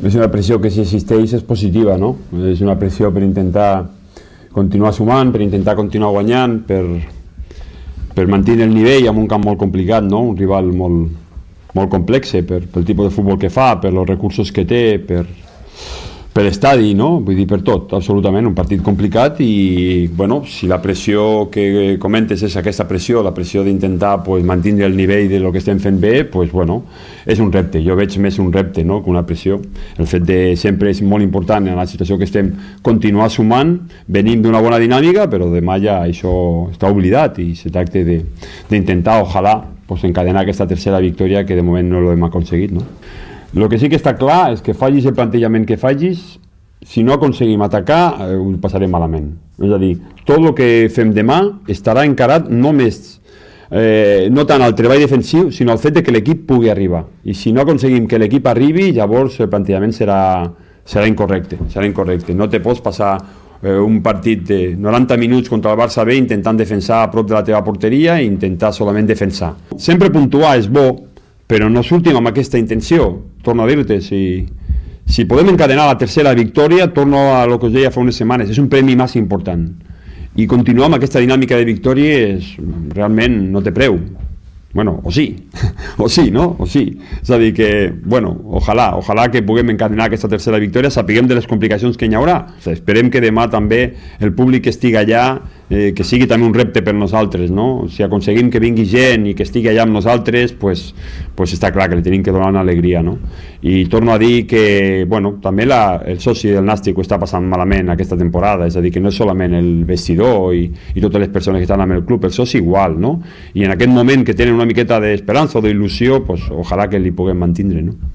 És una pressió que si existeix és positiva, no? És una pressió per intentar continuar sumant, per intentar continuar guanyant, per, per mantenir el nivell en un camp molt complicat, no? un rival molt, molt complex per, pel tipus de futbol que fa, per els recursos que té, per, per l'estadi, no? Vull dir, per tot, absolutament, un partit complicat i, bueno, si la pressió que comentes és aquesta pressió, la pressió d'intentar pues, mantenir el nivell de lo que estem fent bé, pues, bueno, és un repte, jo veig més un repte no? que una pressió. El fet de sempre és molt important en la situació que estem continuar sumant, venim d'una bona dinàmica, però demà ja això està oblidat i se tracta d'intentar, ojalà, pues, encadenar aquesta tercera victòria que de moment no l'hem aconseguit, no? El que sí que està clar és que fallis el plantejament que fallis, si no aconseguim atacar, eh, ho passarem malament. És a dir, tot el que fem demà estarà encarat només eh, no tant al treball defensiu, sinó al fet de que l'equip pugui arribar. I si no aconseguim que l'equip arribi, llavors el plantejament serà, serà incorrecte. Serà incorrecte. No te pots passar eh, un partit de 90 minuts contra el Barça B intentant defensar a prop de la teva porteria i intentar solament defensar. Sempre puntuar és bo, però no sortim amb aquesta intenció. Torno a dir-te, si, si podem encadenar la tercera victòria, torno a lo que us deia fa unes setmanes, és un premi massa important. I continuar amb aquesta dinàmica de victòries realment no té preu. Bueno, o sí, o sí, no? O sí. És a dir que, bueno, ojalà, ojalà que puguem encadenar aquesta tercera victòria, sapiguem de les complicacions que hi haurà. O sigui, esperem que demà també el públic estigui allà eh, que sigui també un repte per nosaltres, no? Si aconseguim que vingui gent i que estigui allà amb nosaltres, pues, pues està clar que li tenim que donar una alegria, no? I torno a dir que, bueno, també la, el soci del Nàstic ho està passant malament aquesta temporada, és a dir, que no és solament el vestidor i, i totes les persones que estan amb el club, el soci igual, no? I en aquest moment que tenen una miqueta d'esperança o d'il·lusió, pues, ojalà que li puguem mantindre, no?